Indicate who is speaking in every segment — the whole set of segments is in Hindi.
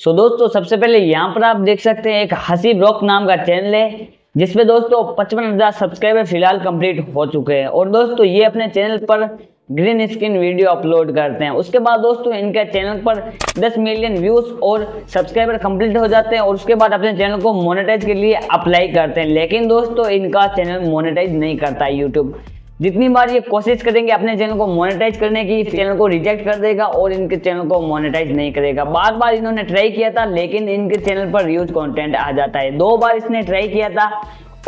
Speaker 1: सो दोस्तों, सबसे पहले यहाँ पर आप देख सकते हैं एक हसी ब्लॉक नाम का चैनल है जिसपे दोस्तों पचपन हज़ार सब्सक्राइबर फ़िलहाल कंप्लीट हो चुके हैं। और दोस्तों, ये अपने चैनल पर ग्रीन स्क्रीन वीडियो अपलोड करते हैं। उसके बाद दोस्तों, इनके चैनल पर 10 मिलियन व्यूज़ और सब्सक्राइबर कंप्लीट हो जाते हैं और उसके बाद अपने चैनल को मोनेटाइज के लिए अप्लाई करते हैं। लेकिन दोस्तों, इनका चैनल मोनेटाइज नहीं करता यूट्यूब जितनी बार ये कोशिश करेंगे अपने चैनल को मोनेटाइज करने की चैनल को रिजेक्ट कर देगा और इनके चैनल को मोनेटाइज नहीं करेगा। बार बार इन्होंने ट्राई किया था, लेकिन इनके चैनल पर यूज़ कंटेंट आ जाता है। दो बार इसने ट्राई किया था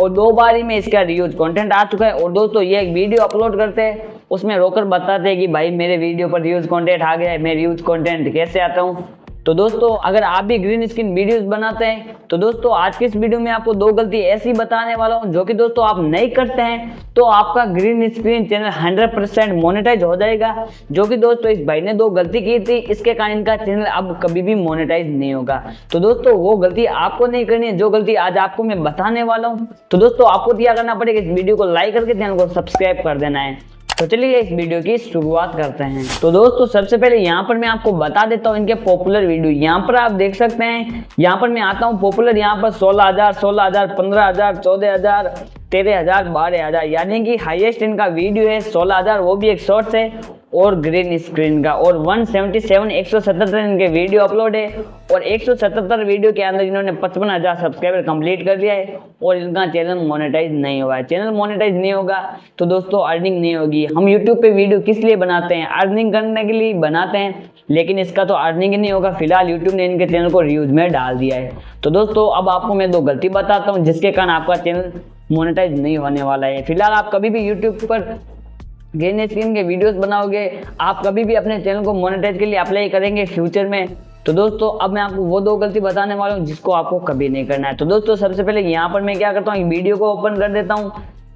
Speaker 1: और दो बार ही में इसका रियूज कंटेंट आ चुका है। और दोस्तों, ये एक वीडियो अपलोड करते हैं, उसमें रोकर बताते हैं कि भाई मेरे वीडियो पर रियूज कंटेंट आ गया है, मैं रियूज कंटेंट कैसे आता हूँ? तो दोस्तों, अगर आप भी ग्रीन स्क्रीन वीडियोस बनाते हैं तो दोस्तों, आज की इस वीडियो में आपको दो गलती ऐसी बताने वाला हूँ, जो कि दोस्तों आप नहीं करते हैं तो आपका green screen channel 100 percent monetize हो जाएगा। जो कि दोस्तों, इस भाई ने दो गलती की थी, इसके कारण इनका चैनल अब कभी भी मोनिटाइज नहीं होगा। तो दोस्तों, वो गलती आपको नहीं करनी है, जो गलती आज आपको मैं बताने वाला हूँ। तो दोस्तों, आपको क्या करना पड़ेगा, इस वीडियो को लाइक करके चैनल को सब्सक्राइब कर देना है। तो चलिए इस वीडियो की शुरुआत करते हैं। तो दोस्तों, सबसे पहले यहाँ पर मैं आपको बता देता हूँ इनके पॉपुलर वीडियो यहाँ पर आप देख सकते हैं, यहाँ पर मैं आता हूँ पॉपुलर यहाँ पर सोलह हज़ार सोलह हज़ार, पंद्रह हज़ार, चौदह हज़ार, तेरह हज़ार, बारह हज़ार, यानी कि हाईएस्ट इनका वीडियो है सोलह हज़ार, वो भी एक शॉर्ट्स है। और ग्रीन स्क्रीन का। और 177 177 इनके वीडियो अपलोड है। और 177 वीडियो के अंदर इन्होंने पचपन हज़ार सब्सक्राइबर कंप्लीट कर लिया है। और इनका चैनल मोनेटाइज नहीं हुआ है चैनल मोनेटाइज नहीं होगा तो दोस्तों अर्निंग नहीं होगी। हम यूट्यूब पे वीडियो किस लिए बनाते हैं? अर्निंग करने के लिए बनाते हैं, लेकिन इसका तो अर्निंग नहीं होगा। फ़िलहाल यूट्यूब ने इनके चैनल को रिव्यूज़ में डाल दिया है। तो दोस्तों, अब आपको मैं दो गलती बताता हूँ, जिसके कारण आपका चैनल मोनेटाइज नहीं होने वाला है। फ़िलहाल आप कभी भी यूट्यूब पर ग्रीन स्क्रीन के वीडियोस बनाओगे, आप कभी भी अपने चैनल को मोनेटाइज के लिए अप्लाई करेंगे फ्यूचर में। तो दोस्तों, अब मैं आपको वो दो गलती बताने वाला हूँ जिसको आपको कभी नहीं करना है। तो दोस्तों, सबसे पहले यहाँ पर मैं क्या करता हूँ वीडियो को ओपन कर देता हूँ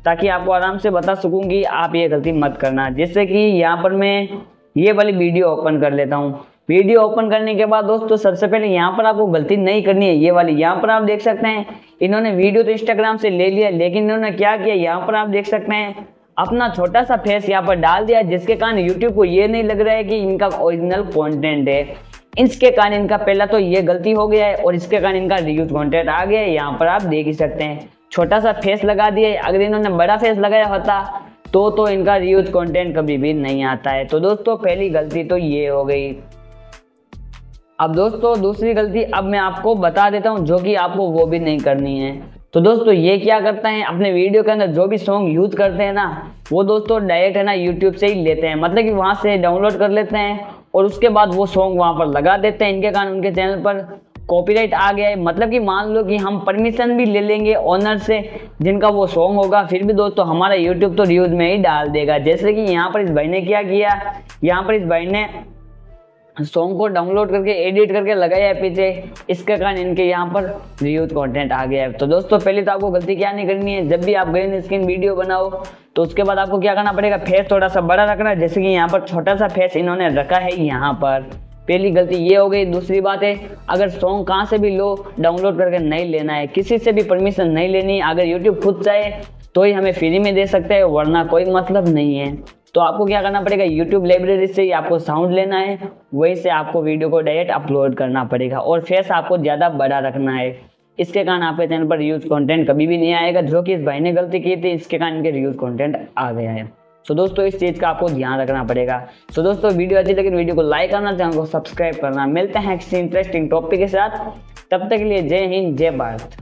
Speaker 1: ताकि आपको आराम से बता सकूँ कि आप ये गलती मत करना। जैसे कि यहाँ पर मैं ये वाली वीडियो ओपन कर लेता हूँ। वीडियो ओपन करने के बाद दोस्तों, सबसे पहले यहाँ पर आपको गलती नहीं करनी है, ये वाली। यहाँ पर आप देख सकते हैं, इन्होंने वीडियो तो इंस्टाग्राम से ले लिया, लेकिन इन्होंने क्या किया? यहाँ पर आप देख सकते हैं अपना छोटा सा फेस यहाँ पर डाल दिया, जिसके कारण यूट्यूब को ये नहीं लग रहा है कि इनका ओरिजिनल कंटेंट है। इसके कारण इनका पहला तो ये गलती हो गया है और इसके कारण इनका रिव्यूज़ कंटेंट आ गया है। यहाँ पर आप देख ही सकते हैं। छोटा सा फेस लगा दिया अगर इन्होंने बड़ा फेस लगाया होता तो तो इनका रिव्यूज़ कंटेंट कभी भी नहीं आता है। तो दोस्तों, पहली गलती तो ये हो गई। अब दोस्तों, दूसरी गलती अब मैं आपको बता देता हूँ, जो कि आपको वो भी नहीं करनी है। तो दोस्तों, ये क्या करते हैं? अपने वीडियो के अंदर जो भी सॉन्ग यूज़ करते हैं ना, वो दोस्तों डायरेक्ट है ना यूट्यूब से ही लेते हैं। मतलब कि वहाँ से डाउनलोड कर लेते हैं और उसके बाद वो सॉन्ग वहाँ पर लगा देते हैं इनके कारण उनके चैनल पर। कॉपीराइट आ गया है। मतलब कि मान लो कि हम परमिशन भी ले लेंगे ऑनर से, जिनका वो सॉन्ग होगा, फिर भी दोस्तों हमारा यूट्यूब तो न्यूज़ में ही डाल देगा। जैसे कि यहाँ पर इस भाई ने क्या किया? यहाँ पर इस भाई ने सॉन्ग को डाउनलोड करके एडिट करके लगाया है पीछे। इसके कारण इनके यहाँ पर रिव्यूज़ कंटेंट आ गया है। तो दोस्तों, पहले तो आपको गलती क्या नहीं करनी है? जब भी आप ग्रीन स्क्रीन वीडियो बनाओ तो उसके बाद आपको क्या करना पड़ेगा? फेस थोड़ा सा बड़ा रखना है जैसे कि यहाँ पर छोटा सा फेस इन्होंने रखा है यहाँ पर। पहली गलती ये हो गई। दूसरी बात है, अगर सॉन्ग कहाँ से भी लो डाउनलोड करके नहीं लेना है। किसी से भी परमिशन नहीं लेनी। अगर यूट्यूब खुद चाहे तो ही हमें फ्री में दे सकता है, वरना कोई मतलब नहीं है। तो आपको क्या करना पड़ेगा? यूट्यूब लाइब्रेरी से आपको साउंड लेना है। वहीं से आपको वीडियो को डायरेक्ट अपलोड करना पड़ेगा और फेस आपको ज़्यादा बड़ा रखना है। इसके कारण आपके चैनल पर यूज़ कंटेंट कभी भी नहीं आएगा, जो कि इस भाई ने गलती की थी, इसके कारण इनके यूज़ कंटेंट आ गया है। तो दोस्तों, इस चीज़ का आपको ध्यान रखना पड़ेगा। तो दोस्तों, वीडियो अच्छी लगी वीडियो को लाइक करना चैनल को सब्सक्राइब करना। मिलते हैं किसी इंटरेस्टिंग टॉपिक के साथ। तब तक के लिए जय हिंद, जय भारत।